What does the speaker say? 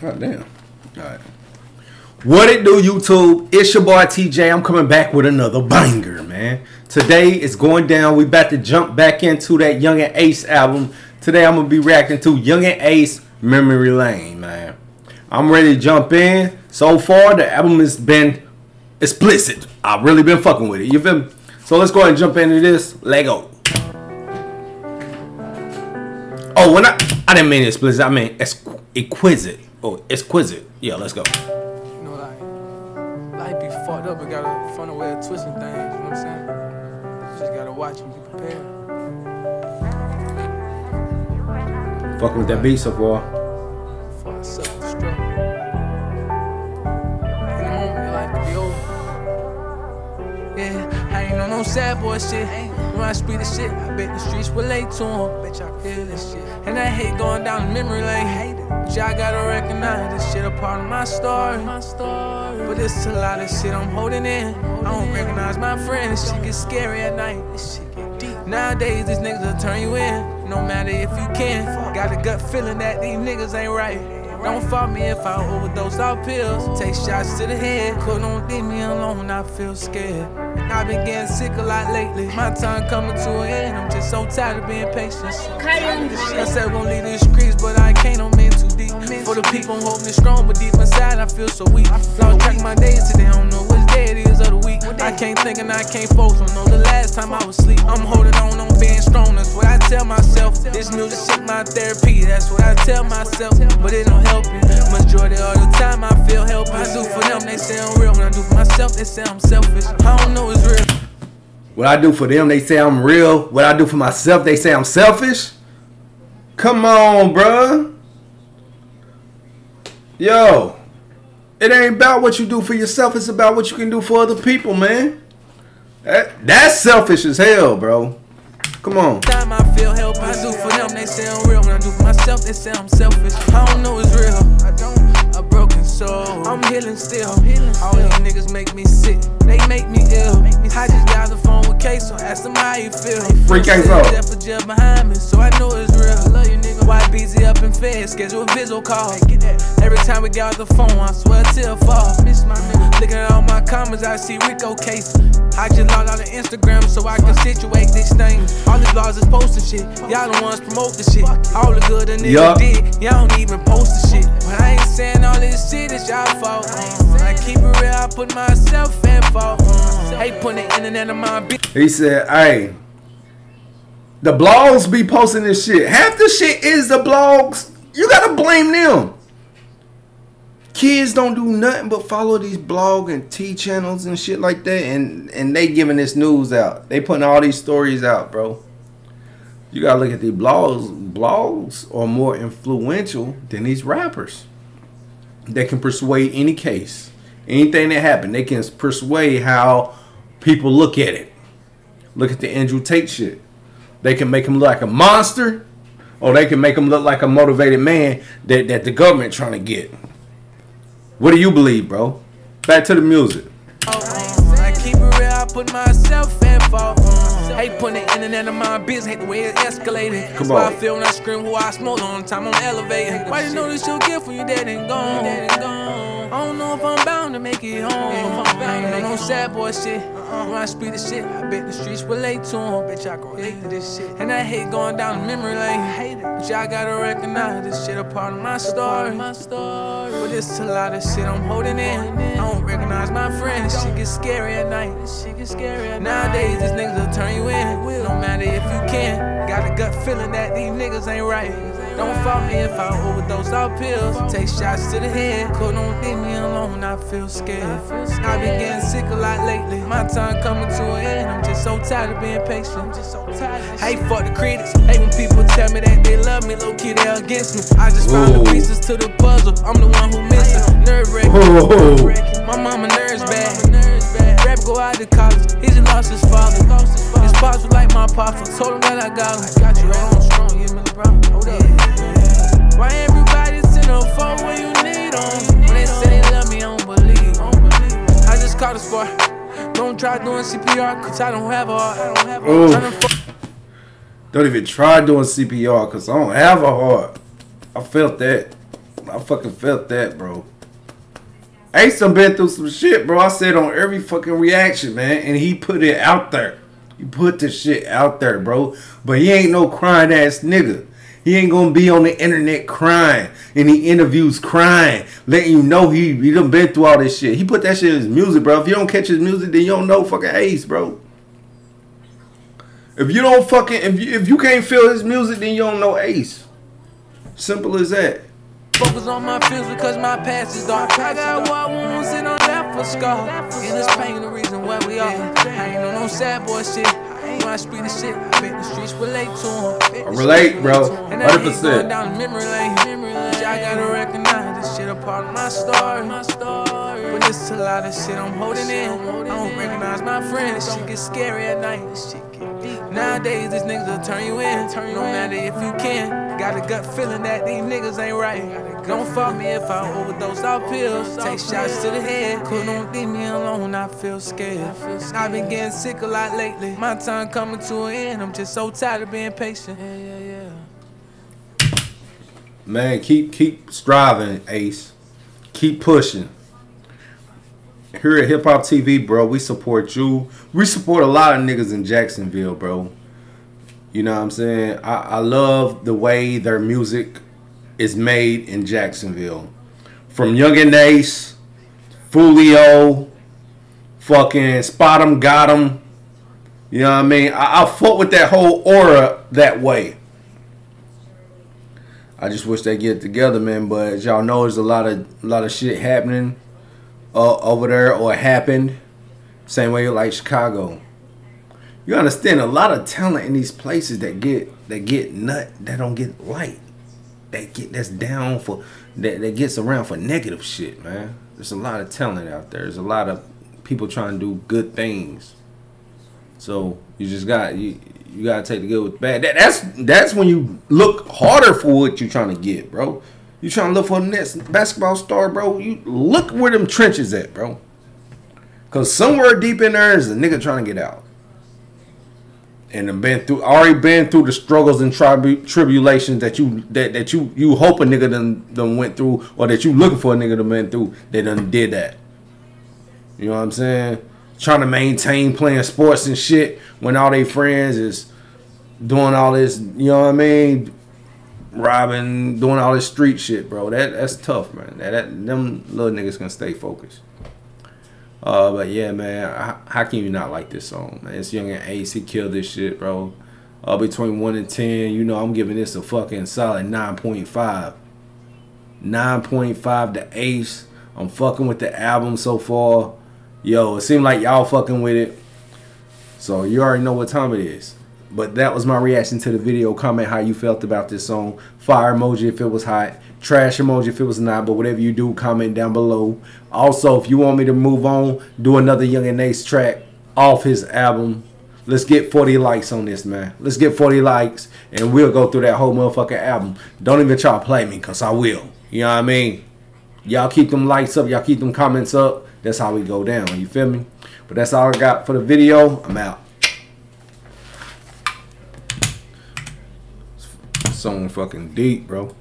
God damn. All right. What it do, YouTube? It's your boy TJ. I'm coming back with another banger, man. Today it's going down. We about to jump back into that Yungeen Ace album. Today I'm gonna be reacting to Yungeen Ace Memory Lane, man. I'm ready to jump in. So far, the album has been explicit. I've really been fucking with it. You feel me? So let's go ahead and jump into this. Lego. Oh, when I I didn't mean explicit. I mean exquisite. Oh, exquisite. Yeah, let's go. You know, like life be fucked up and gotta find a way of twisting things. You know what I'm saying? You just gotta watch and be prepared. Fucking with that beat so far. For self-destruct. In the moment, your life be over. Yeah, I ain't on no sad boy shit. When I speak the shit, I bet the streets relate to him. Bet y'all feel this shit. And I hate going down the memory lane. But y'all gotta recognize this shit a part of my story. My story. But it's a lot of shit I'm holding in. I don't recognize my friends. Shit get scary at night. This shit get deep. Nowadays, these niggas will turn you in. No matter if you can. Got a gut feeling that these niggas ain't right. Don't fault me if I overdose off pills. Take shots to the head. Could don't leave me alone, I feel scared. I've been getting sick a lot lately. My time coming to an end. I'm just so tired of being patient. I said won't leave the streets, but I can't. Deep. For the people, I'm holding it strong, but deep inside, I feel so weak. Lost track my days today. I don't know which day it is of the week. I can't think and I can't focus. Don't know the last time I was asleep. I'm holding on, I'm being strong. That's what I tell myself. This music shit my therapy. That's what I tell myself. But it don't help you. Majority of the time, I feel helpless. I do for them, they say I'm real. When I do for myself, they say I'm selfish. I don't know it's real. What I do for them, they say I'm real. What I do for myself, they say I'm selfish. Come on, bruh. Yo, it ain't about what you do for yourself. It's about what you can do for other people, man. That, that's selfish as hell, bro. Come on. Time I feel help, I do for them, they say I'm real. When I do for myself, they say I'm selfish. I don't know it's real. I don't. A broken soul. I'm healing still. I'm healing All these niggas make me sick. They make me ill. I just got the phone with K, so ask them how you feel. Freak First ass out. said Death for jail behind me, so I know it's real. I love you, nigga. Why busy up in Fed? Schedule a visual call. Every time we get off the phone, I swear a tear fall. Miss my nigga. Looking at all my comments, I see Rico case. I just logged out of Instagram so I can situate this thing. All these blogs is posting shit. Y'all the ones promote the shit. All the good a nigga Yup. did, y'all don't even post the shit. But I ain't saying all this shit is y'all fault. Uh, I keep it real, I put myself in fault. Uh, hate putting the internet on my bitch. He said, hey, the blogs be posting this shit. Half the shit is the blogs. You gotta blame them. Kids don't do nothing but follow these blog and T channels and shit like that, and and they giving this news out. They putting all these stories out, bro. You gotta look at these blogs. Blogs are more influential than these rappers. They can persuade any case, anything that happened. They can persuade how people look at it. Look at the Andrew Tate shit. They can make him look like a monster, or they can make him look like a motivated man that, that the government trying to get. What do you believe, bro? Back to the music. I keep it real, I put myself in fault. Hate putting the internet on my business, hate the way it escalated. Come That's why. I feel when I scream who I smoke on the time I'm elevating. Why you know this your gift when you dead and gone? Dead and gone. I don't know if I'm bound to make it home. I ain't no sad boy shit. Uh-uh. When I speak the shit, I bet the streets relate to him. Bet y'all can relate to this shit. And I hate going down memory lane. Hate it. But y'all gotta recognize this shit a part of my story. My story. But it's a lot of shit I'm holding in. I my friends. Shit get scary at night. Shit get scary at Nowadays, these niggas will turn you in. No matter if you can. Got a gut feeling that these niggas ain't right. Don't fault me if I overdose off pills. Take shots to the head. Could don't leave me alone, I feel scared. I've been getting sick a lot lately. My time coming to an end. I'm just so tired of being patient. Hey, fuck the critics. Hey, when people tell me that they love me, low key, they against me. I just found the pieces to the puzzle. I'm the one who missing. Nerve Whoa. wracking. My mama nerves bad. Rap go out to college. He just lost his father. His pops was like my pops. I told him that I got him. Got you right on strong. Yeah, Millie Brown. Hold up. Why everybody send a phone when you need them? When they say they love me, I don't believe. I just caught a sport. Don't try doing CPR, cause I don't have a heart. Don't Ooh. heart. Tryna fuck Don't even try doing CPR because I don't have a heart. I felt that. I fucking felt that, bro. Ace done been through some shit, bro. I said on every fucking reaction, man, and he put it out there. He put the shit out there, bro. But he ain't no crying ass nigga. He ain't gonna be on the internet crying and he interviews crying, letting you know he he done been through all this shit. He put that shit in his music, bro. If you don't catch his music, then you don't know fucking Ace, bro. If you don't fucking if you if you can't feel his music, then you don't know Ace. Simple as that. Focus on my feels because my past is dark. I got war wounds and I'm left for scar. And this pain the reason why we are. I ain't on no sad boy shit. When I speak the shit, I bet the streets relate to him. I relate, bro. And I hate going 100%. down memory lane. But I gotta recognize this shit a part of my story. But it's a lot of shit I'm holding in. I don't recognize my friends. Shit get scary at night. Nowadays, these niggas will turn you in. Turn no matter if you can. Got a gut feeling that these niggas ain't right. Don't fuck me if I overdose off pills. Take shots to the head. Could don't leave me alone. I feel scared. I've been getting sick a lot lately. My time coming to an end. I'm just so tired of being patient. Yeah, yeah, yeah. Man, keep keep striving, Ace. Keep pushing. Here at Hip Hop TV, bro, we support you. We support a lot of niggas in Jacksonville, bro. You know what I'm saying? I, I love the way their music is made in Jacksonville. From Yungeen Ace, Foolio, fucking Spot 'em, Got 'em. You know what I mean? I, I fought with that whole aura that way. I just wish they get together, man. But y'all know, there's a lot of a lot of shit happening uh, over there or happened. Same way like Chicago. You understand a lot of talent in these places that get that get nut that don't get light. That get that's down for that, that gets around for negative shit, man. There's a lot of talent out there. There's a lot of people trying to do good things. So you just got you you gotta take the good with the bad. That, that's that's when you look harder for what you're trying to get, bro. You trying to look for the next basketball star, bro. You look where them trenches at, bro. Cause somewhere deep in there is a nigga trying to get out. And have been through already been through the struggles and tribu- tribulations that you that, that you you hope a nigga done, done went through or that you looking for a nigga to been through. They done did that. You know what I'm saying? Trying to maintain playing sports and shit when all they friends is doing all this, you know what I mean? Robbing, doing all this street shit, bro. That that's tough, man. That, that them little niggas can stay focused. Uh, but yeah, man, how, how can you not like this song? Man? It's Yungeen Ace. He killed this shit, bro. Uh, between one and ten, you know, I'm giving this a fucking solid nine point five. Nine point five to Ace. I'm fucking with the album so far. Yo, it seemed like y'all fucking with it. So you already know what time it is. But that was my reaction to the video. Comment how you felt about this song. Fire emoji if it was hot. Trash emoji if it was not. But whatever you do, comment down below. Also, if you want me to move on, do another Yungeen Ace track off his album. Let's get 40 likes on this, man. Let's get 40 likes, and we'll go through that whole motherfucking album. Don't even try to play me, because I will. You know what I mean? Y'all keep them likes up. Y'all keep them comments up. That's how we go down. You feel me? But that's all I got for the video. I'm out. Song fucking deep, bro.